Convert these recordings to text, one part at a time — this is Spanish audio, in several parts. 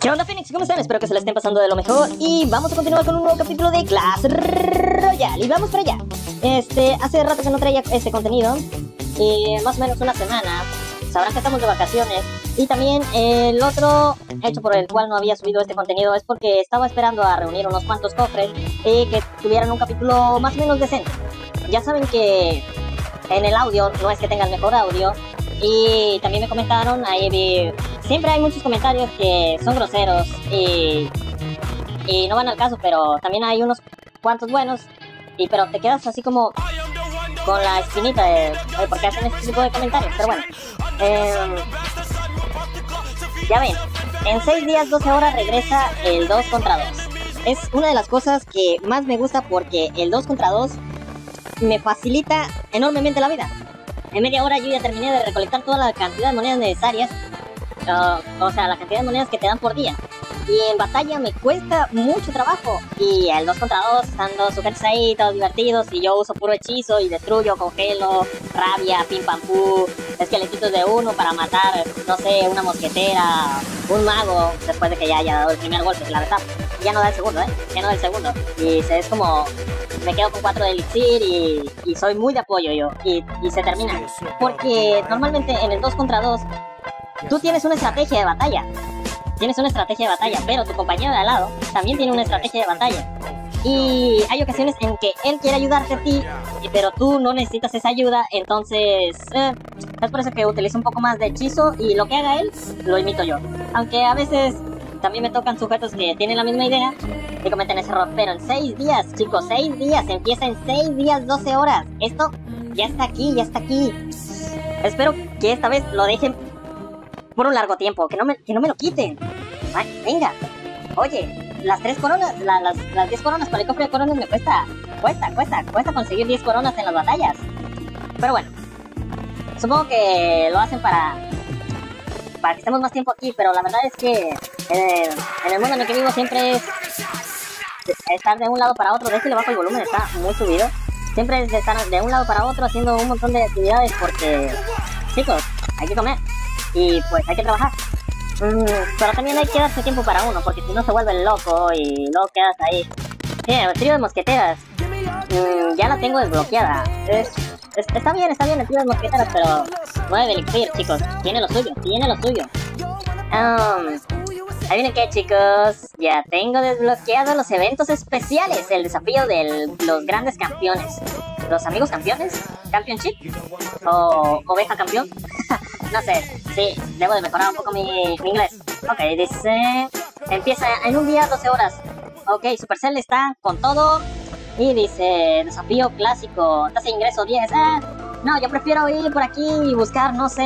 ¿Qué onda Phoenix? ¿Cómo están? Espero que se la estén pasando de lo mejor y vamos a continuar con un nuevo capítulo de Clash Royale y vamos para allá. Este, hace rato que no traía este contenido y más o menos una semana. Sabrán que estamos de vacaciones y también el otro hecho por el cual no había subido este contenido es porque estaba esperando a reunir unos cuantos cofres y que tuvieran un capítulo más o menos decente. Ya saben que en el audio no es que tenga el mejor audio y también me comentaron ahí vi siempre hay muchos comentarios que son groseros y, y no van al caso, pero también hay unos cuantos buenos, y pero te quedas así como con la espinita de, por qué hacen este tipo de comentarios, pero bueno. Em, ya ven, en 6 días, 12 horas regresa el 2 contra 2. Es una de las cosas que más me gusta porque el 2 contra 2 me facilita enormemente la vida. En media hora yo ya terminé de recolectar toda la cantidad de monedas necesarias o sea, la cantidad de monedas que te dan por día. Y en batalla me cuesta mucho trabajo. Y el 2 contra 2 están dos sujetos ahí, todos divertidos. Y yo uso puro hechizo y destruyo, congelo, rabia, pim pam pum, esqueletitos de uno para matar, no sé, una mosquetera, un mago, después de que ya haya dado el primer golpe, la verdad. Ya no da el segundo, ¿eh? Ya no da el segundo. Y se, es como me quedo con 4 de elixir y, y, soy muy de apoyo yo. Y, y se termina. Porque normalmente en el 2 contra 2 Tú tienes una estrategia de batalla. Tienes una estrategia de batalla, pero tu compañero de al lado también tiene una estrategia de batalla. Y hay ocasiones en que él quiere ayudarte a ti, pero tú no necesitas esa ayuda, entonces eh, es por eso que utilizo un poco más de hechizo y lo que haga él, lo imito yo. Aunque a veces también me tocan sujetos que tienen la misma idea y cometen ese error. Pero en 6 días, chicos, 6 días, empieza en 6 días, 12 horas. Esto ya está aquí, ya está aquí. Espero que esta vez lo dejen por un largo tiempo, que no me, que no me lo quiten. venga, oye, las tres coronas, las, las diez coronas para el cofre de coronas me cuesta, cuesta, cuesta, cuesta conseguir 10 coronas en las batallas. Pero bueno, supongo que lo hacen para, para que estemos más tiempo aquí, pero la verdad es que en el, mundo en el que vivo siempre es estar de un lado para otro, de le bajo el volumen, está muy subido. Siempre es de estar de un lado para otro haciendo un montón de actividades porque, chicos, hay que comer y pues hay que trabajar. Mm, pero también hay que darse tiempo para uno, porque si no se vuelve loco y luego quedas ahí. Sí, el trío de mosqueteras. Mm, ya la tengo desbloqueada. está bien, está bien el trío de mosqueteras, pero mueve el elixir, chicos. Tiene lo suyo, tiene lo suyo. Um, ahí viene que chicos, ya tengo desbloqueado los eventos especiales, el desafío de los grandes campeones. ¿Los amigos campeones? ¿Championship? ¿O oveja campeón? no sé, sí, debo de mejorar un poco mi, inglés. Ok, dice... Empieza en un día, 12 horas. Ok, Supercell está con todo. Y dice, desafío clásico, tasa de ingreso 10. Eh, no, yo prefiero ir por aquí y buscar, no sé,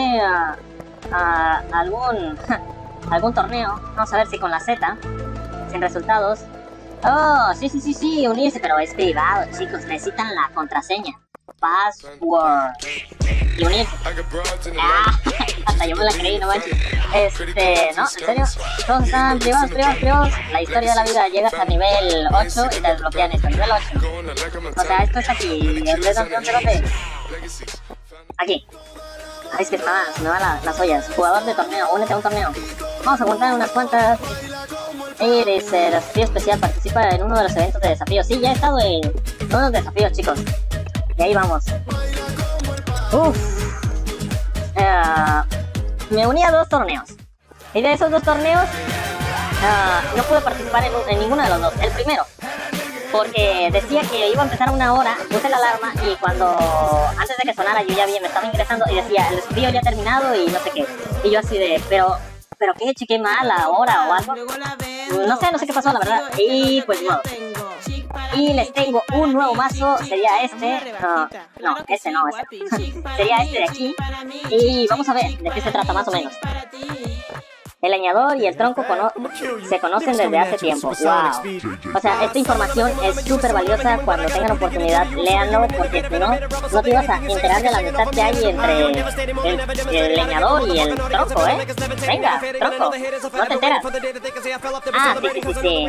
a, algún, algún torneo. Vamos a ver si con la Z, sin resultados. Oh, sí, sí, sí, sí, unirse, pero es privado, chicos, necesitan la contraseña. Password. Y unirse. Ah, hasta yo me la creí, no manches. Este, ¿no? ¿En serio? Todos están privados, privados, privados. La historia de la vida llega hasta nivel 8 y te desbloquean esto, nivel 8. O sea, esto es aquí. ¿Dónde, dónde, dónde? Aquí. Ay, es que me van las ollas. Jugador de torneo, únete a un torneo. Vamos a contar unas cuantas. Eres el desafío especial, participa en uno de los eventos de desafíos. Sí, ya he estado en unos desafíos, chicos. Y ahí vamos. Uf. Uh, me uní a dos torneos. Y de esos dos torneos, uh, no pude participar en, en ninguno de los dos. El primero, porque decía que iba a empezar una hora, puse la alarma y cuando antes de que sonara yo ya bien me estaba ingresando y decía el desafío ya ha terminado y no sé qué. Y yo así de, pero, pero qué, chequé mal la hora o algo. No sé, no sé qué pasó la verdad. Y pues no. Y les tengo un nuevo mazo, sería este. No, no, este no, este. sería este de aquí. Y vamos a ver de qué se trata más o menos. El leñador y el tronco se conocen desde hace tiempo. ¡Wow! O sea, esta información es súper valiosa. Cuando tengan oportunidad, léanlo, porque si no, no te ibas a enterar de la amistad que hay entre el, leñador y el tronco, ¿eh? Venga, tronco, no te enteras. Ah, sí, sí, sí.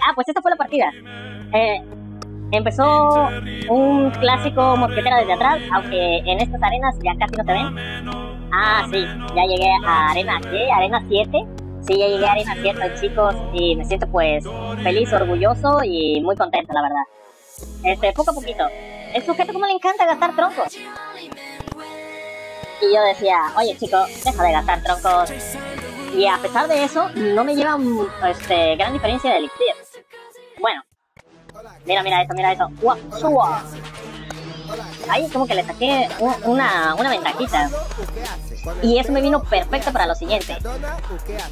Ah, pues esta fue la partida. Eh, empezó un clásico mosquetera desde atrás, aunque en estas arenas ya casi no se ven. Ah, sí, ya llegué a arena, ¿qué? Arena 7. Sí, ya llegué a Arena Abierta, chicos, y me siento pues feliz, orgulloso y muy contento, la verdad. Este, poco a poquito. El sujeto como le encanta gastar troncos. Y yo decía, oye chico, deja de gastar troncos. Y a pesar de eso, no me lleva este, gran diferencia de elixir. Bueno. Mira, mira eso, mira eso. Ahí como que le saqué una, una ventajita. Y eso me vino perfecto para lo siguiente.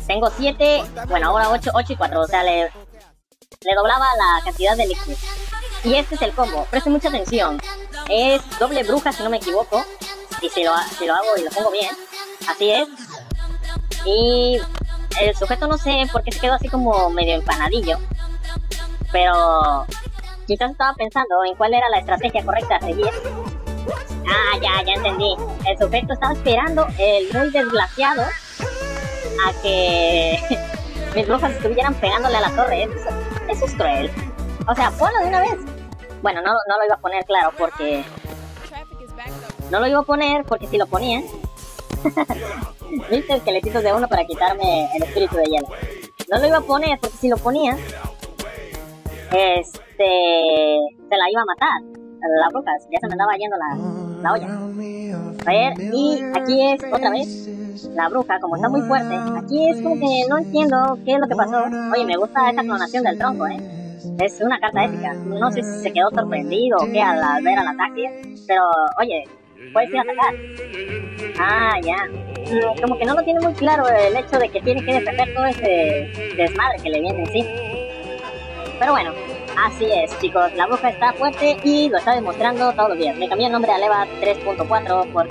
Tengo 7, bueno, ahora 8, 8 y 4. O sea, le, le doblaba la cantidad de elixir. Y este es el combo. Presten mucha atención. Es doble bruja, si no me equivoco. Y si lo, si lo hago y lo pongo bien. Así es. Y el sujeto no sé por qué se quedó así como medio empanadillo. Pero quizás estaba pensando en cuál era la estrategia correcta a seguir. Ah, ya, ya entendí. El sujeto estaba esperando el muy desgraciado a que mis brujas estuvieran pegándole a la torre. Eso, eso, es cruel. O sea, ponlo de una vez. Bueno, no, no lo iba a poner claro porque... No lo iba a poner porque si lo ponían... Viste esqueletitos de uno para quitarme el espíritu de hielo. No lo iba a poner porque si lo ponía... Este... Se la iba a matar. La bruja, ya se me andaba yendo la, la olla. A ver, y aquí es otra vez la bruja, como está muy fuerte. Aquí es como que no entiendo qué es lo que pasó. Oye, me gusta esta clonación del tronco, ¿eh? Es una carta épica. No sé si se quedó sorprendido o qué al, ver al ataque. Pero, oye, puedes ir a atacar. Ah, ya. Como que no lo tiene muy claro el hecho de que tiene que defender todo ese desmadre que le viene en sí. Pero bueno, así es, chicos. La bruja está fuerte y lo está demostrando todos los días. Me cambié el nombre a Leva 3.4 por,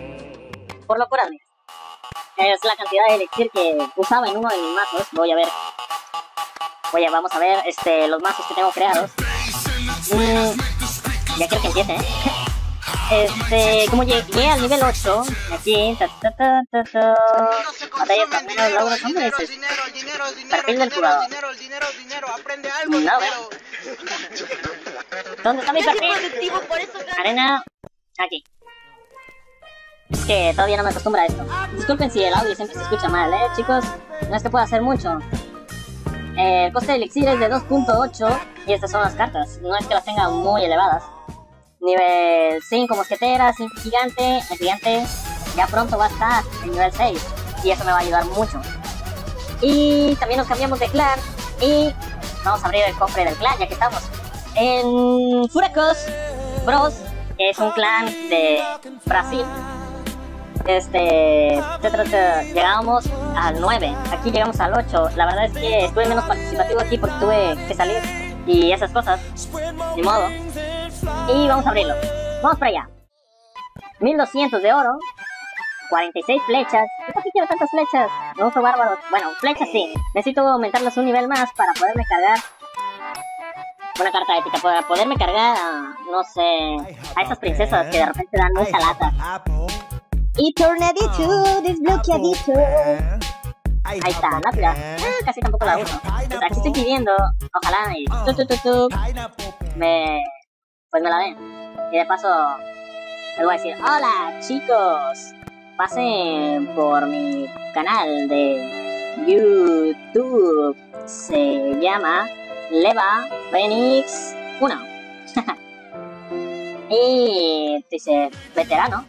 por locuras mías. Es la cantidad de elixir que usaba en uno de mis mazos. Voy a ver Oye, vamos a ver este, los mazos que tengo creados. Mm, ya quiero que empiece, ¿eh? Este, como llegué al nivel 8, aquí, ta ta ta ta ta, batalla. Del jugador. No, ¿Dónde está mi perfil? Arena, aquí. Es que todavía no me acostumbro a esto. Disculpen si el audio siempre se escucha mal, ¿eh, chicos? No es que pueda hacer mucho. Eh, el coste de elixir es de 2.8 y estas son las cartas. No es que las tenga muy elevadas. Nivel 5 mosquetera, 5 gigante. El gigante ya pronto va a estar en nivel 6 y eso me va a ayudar mucho. Y también nos cambiamos de clan y vamos a abrir el cofre del clan ya que estamos en Furacos Bros, que es un clan de Brasil este, llegamos al 9, aquí llegamos al 8. La verdad es que estuve menos participativo aquí porque tuve que salir y esas cosas, de modo. Y vamos a abrirlo. Vamos para allá. 1200 de oro, 46 flechas. ¿Por qué quiero tantas flechas? No uso bárbaros. Bueno, flechas sí. Necesito aumentarlas un nivel más para poderme cargar una carta épica para poderme cargar no sé, a esas princesas que de repente dan mucha lata. Eternadito, desbloqueadito. Ahí está, lápida. Eh, casi tampoco la uso. Pues aquí estoy pidiendo, ojalá y tu, me, pues me la den. Y de paso, les voy a decir, hola chicos, pasen por mi canal de YouTube. Se llama Leva Phoenix 1. y dice, veterano.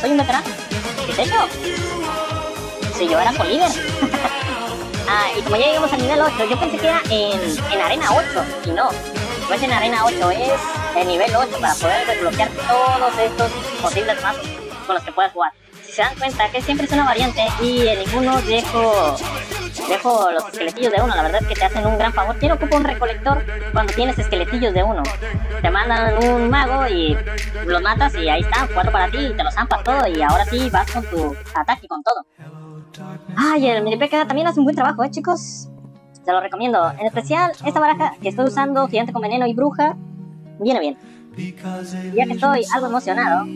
¿Soy un veterano? ¿Qué es eso? Si yo era líder. ah, y como ya llegamos al nivel 8, yo pensé que era en, en arena 8, y no. No es en arena 8, es el nivel 8 para poder desbloquear todos estos posibles mazos con los que puedas jugar. Si se dan cuenta que siempre es una variante y en ninguno dejo dejo los esqueletillos de uno, la verdad es que te hacen un gran favor. Quiero ocupo un recolector cuando tienes esqueletillos de uno. Te mandan un mago y los matas y ahí está, cuatro para ti y te los zampas todo y ahora sí vas con tu ataque con todo. Ay, el Miripeca también hace un buen trabajo, eh chicos. Se lo recomiendo. En especial, esta baraja que estoy usando, Gigante con Veneno y Bruja, viene bien. Ya que estoy algo emocionado,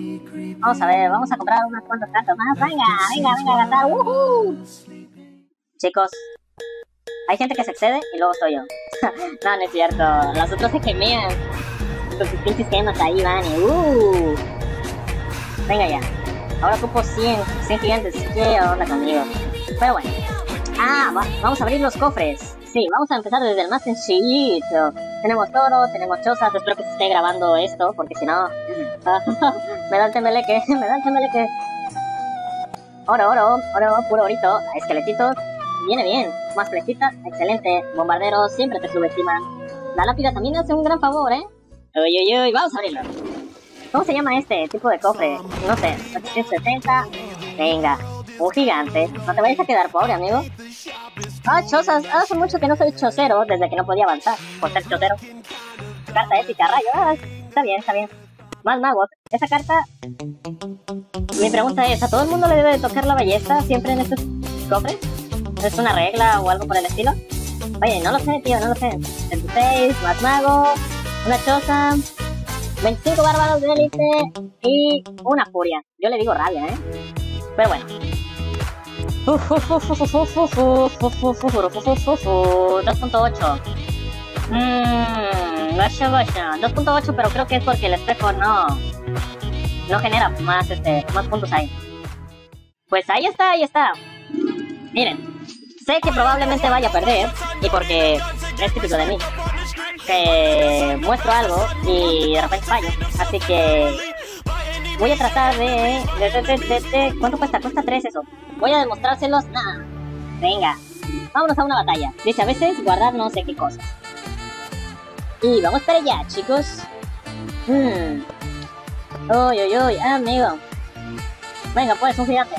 vamos a ver, vamos a comprar unas cuantas cartas más. Venga, venga, venga gastar. Chicos, hay gente que se excede y luego estoy yo. no, no es cierto. Los otros se quemean. Con sus pinches gemas ahí van y uh. Venga ya. Ahora ocupo 100, 100 gigantes. ¿Qué onda conmigo? Pero bueno. Ah, vamos a abrir los cofres. Sí, vamos a empezar desde el más sencillito. Tenemos toro, tenemos chozas. Espero que se esté grabando esto, porque si no... me da el tembeleque, me da el tembeleque. Oro, oro, oro, puro orito. Esqueletitos. Viene bien. Más flechitas, excelente. Bombarderos, siempre te subestiman. La lápida también hace un gran favor, ¿eh? Uy, uy, uy, vamos a abrirlo. ¿Cómo se llama este tipo de cofre? No sé, 770. Venga, un gigante. No te vayas a quedar pobre, amigo. Ah, chozas. Hace mucho que no soy chocero, desde que no podía avanzar por ser chocero. Carta épica, rayo. Ah, está bien, está bien. Más magos. Esa carta... Mi pregunta es, ¿a todo el mundo le debe de tocar la ballesta siempre en estos cofres? ¿Es una regla o algo por el estilo? Oye, no lo sé, tío, no lo sé. 26, más mago, una choza, 25 bárbaros de élite y una furia. Yo le digo rabia, ¿eh? Pero bueno. 2.8 Mmm, 2.8 pero creo que es porque el espejo no no genera más este más puntos ahí. Pues ahí está, ahí está. Miren, sé que probablemente vaya a perder y porque es típico de mí que muestro algo y de repente fallo. Así que voy a tratar de, ¿Cuánto cuesta? Cuesta 3 eso. Voy a demostrárselos. Nada. Venga. Vámonos a una batalla. Dice a veces guardar no sé qué cosas. Y vamos para allá, chicos. Hmm. Uy, uy, uy, amigo. Venga, pues, un gigante.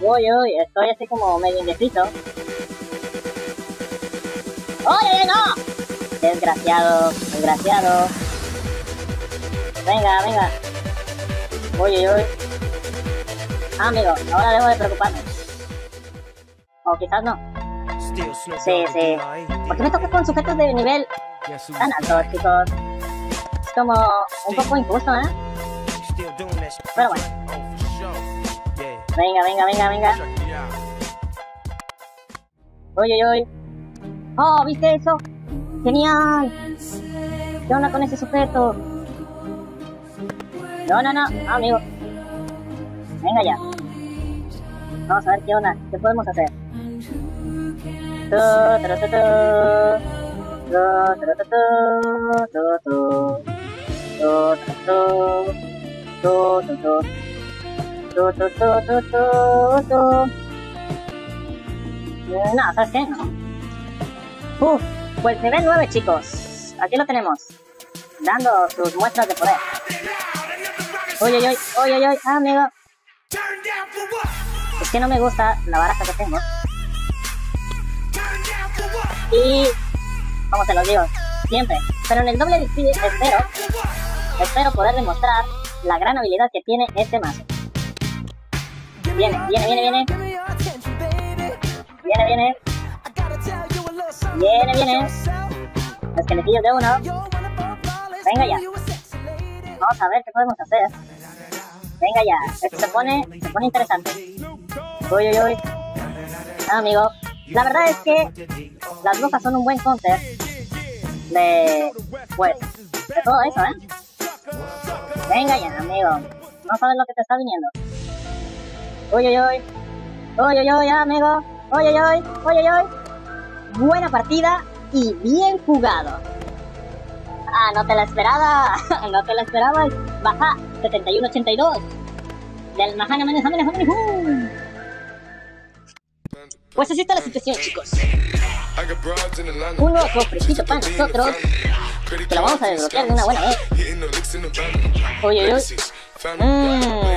Uy, uy, estoy así como medio indeciso. ¡Oye, no! Desgraciado, desgraciado. Venga, venga. Uy, uy, uy. Ah, amigo, ahora debo de preocuparme. O quizás no. Sí, sí. ¿Por qué me toca con sujetos de nivel tan alto, chicos? Es como un poco injusto, ¿eh? Pero bueno. Venga, venga, venga, venga. Uy, uy, uy. Oh, ¿viste eso? Genial. ¿Qué onda con ese sujeto? No, no, no, amigo. Venga ya. Vamos a ver qué onda, qué podemos hacer. No, ¿sabes qué? No. Uf, pues nivel 9 chicos. Aquí lo tenemos. Dando sus muestras de poder. Uy, uy, uy, uy, amigo. Es que no me gusta la baraja que tengo. Y... Como te lo digo, siempre. Pero en el doble espero, espero poder demostrar la gran habilidad que tiene este mazo. Viene, viene, viene, viene. Viene, viene. Viene, viene. Esqueletillos de uno. Venga ya. Vamos a ver qué podemos hacer. Venga ya. Esto se pone, se pone interesante. Uy, uy, uy. Amigo. La verdad es que las brujas son un buen counter de, pues, de todo eso, ¿eh? Venga ya, amigo. No sabes lo que te está viniendo. Uy, uy, uy. Uy, uy, uy, amigo. Uy, uy, uy. Uy, uy, uy. Buena partida y bien jugado. Ah, no te la esperaba. no te la esperaba. Baja 7182. Del Mahana Pues así está la situación, chicos. Un nuevo cofrecito para nosotros. Que lo vamos a desbloquear de una buena vez. Uy, uy. Mmm.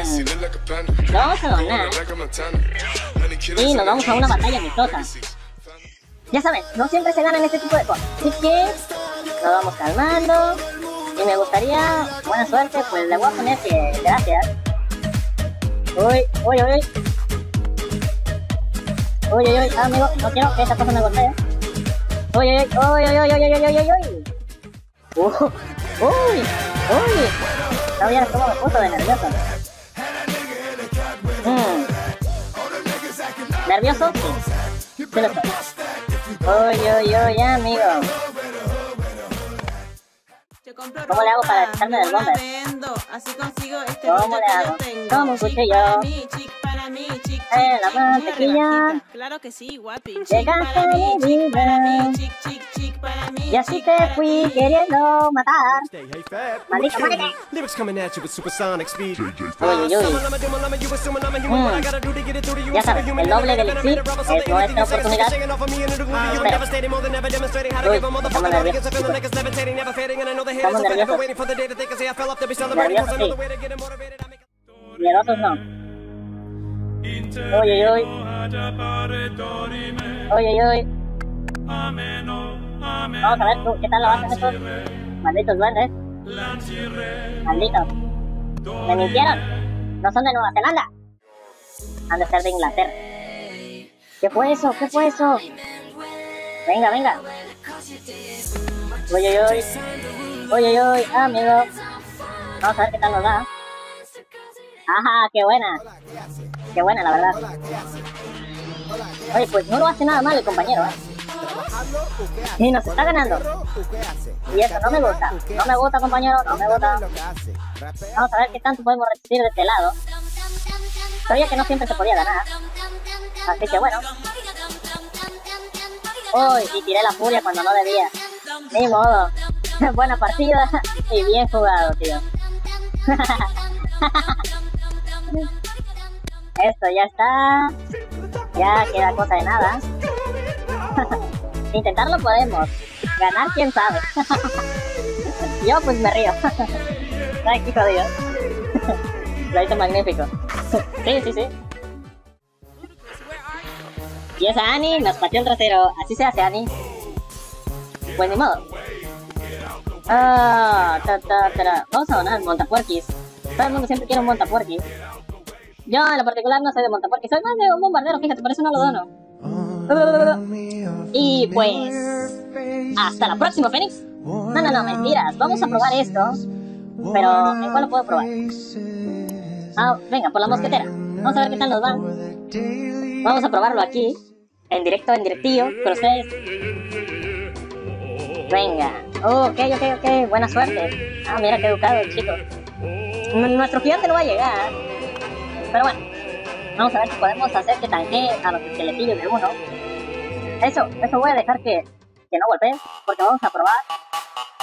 Lo vamos a donar. Y nos vamos a una batalla amistosa. Ya sabes, no siempre se ganan este tipo de cosas. Así que nos vamos calmando. Y me gustaría, buena suerte, pues le voy a poner que gracias. Uy, uy, uy. Uy, uy, uy, ah, amigo, no quiero que esta cosa me golpee. Uy, uy, uy, uy, uy, uy, uy, uy, uy, uy. Uh, uy, uy. No vieras cómo de nervioso. Mm. ¿Nervioso? Sí. Lo. Uy, uy, uy, amigo. ¿Cómo le hago para quitarme del bomber? Este ¿Cómo le hago? ¿Cómo chic cuchillo? para mí, chic para mí, chic, eh, la Claro que sí, guapi. Para mí, chic para mí, chic, chic. Y así te fui queriendo matar. Hey, hey, Fab. Maldito, maldito. Lyrics coming at you with supersonic speed. Uy, uy, uy. Mm. Ya sabes, el doble del elixir es nuestra oportunidad. Espera. Uy, estamos nerviosos, chicos. Estamos nerviosos. Nerviosos, sí. Miedosos no. Uy, uy, uy. Uy, uy, uy. Vamos a ver tú, ¿qué tal lo hacen estos malditos duendes? Malditos. Me mintieron. No son de Nueva Zelanda. Han de ser de Inglaterra. ¿Qué fue eso? ¿Qué fue eso? Venga, venga. Uy. Uy, uy, uy. Ah, amigo. Vamos a ver qué tal nos da. Ajá, qué buena. Qué buena, la verdad. Oye, pues no lo hace nada mal el compañero, ¿eh? Y nos está ganando. Y eso no me gusta. No me gusta, compañero, no me gusta. Vamos a ver qué tanto podemos resistir de este lado. Sabía que no siempre se podía ganar. Así que bueno. Uy, y tiré la furia cuando no debía. Ni modo. Buena partida y bien jugado, tío. Esto ya está. Ya queda cosa de nada. Intentarlo podemos. Ganar, quién sabe. Yo pues me río. Ay, qué jodido. Lo hizo magnífico. sí, sí, sí. Y esa Annie nos pateó el trasero. Así se hace, Annie. Pues ni modo. Ah. Vamos a donar montapuerquis. Todo el mundo siempre quiere un montapuerquis. Yo en lo particular no soy de montapuerquis. Soy más de un bombardero, fíjate, por eso no lo dono. Y pues... Hasta la próxima, Fénix. No, no, no, mentiras. Vamos a probar esto. Pero, ¿en cuál lo puedo probar? Ah, venga, por la mosquetera. Vamos a ver qué tal nos va. Vamos a probarlo aquí. En directo, en directillo, con ustedes. Venga. Oh, ok, ok, ok. Buena suerte. Ah, mira qué educado el chico. N- Nuestro gigante no va a llegar. Pero bueno. Vamos a ver si podemos hacer que tanquee a los esqueletillos de uno. Eso, eso voy a dejar que, que no golpee. Porque vamos a probar.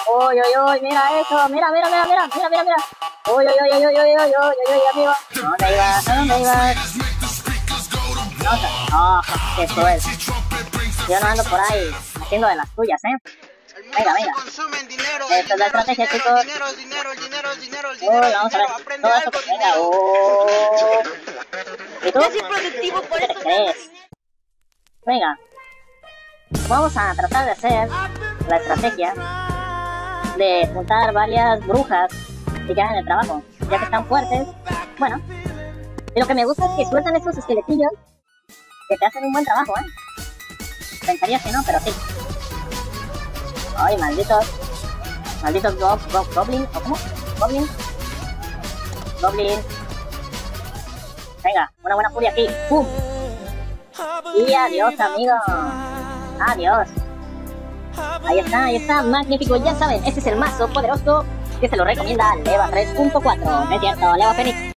Uy, uy, uy, mira eso. Mira, mira, mira, mira, mira, mira, mira. Uy, uy, uy, uy, uy, uy, uy, uy, uy, uy, amigo. ¿A dónde ibas? ¿A dónde ibas? Qué cruel. Yo no ando por ahí haciendo de las tuyas, ¿eh? Venga, venga. consumen dinero. Esta es la estrategia, dinero, chicos. Dinero, dinero, dinero, dinero, Uy, dinero, vamos a ver. Aprende Todo algo. Oh. ¿Y tú? productivo por ¿Qué te crees? Venga. Vamos a tratar de hacer la estrategia de juntar varias brujas y que hagan el trabajo, ya que están fuertes. Bueno, y lo que me gusta es que sueltan estos esqueletillos que te hacen un buen trabajo, ¿eh? Pensaría que no, pero sí. Ay, malditos. Malditos go goblin, ¿o cómo? Goblin. Goblin. Venga, una buena furia aquí. ¡Pum! Y adiós, amigos. Adiós. Ahí está, ahí está, magnífico. Ya saben, este es el mazo poderoso que se lo recomienda Leva 3.4. ¿No es cierto? Leva Fénix.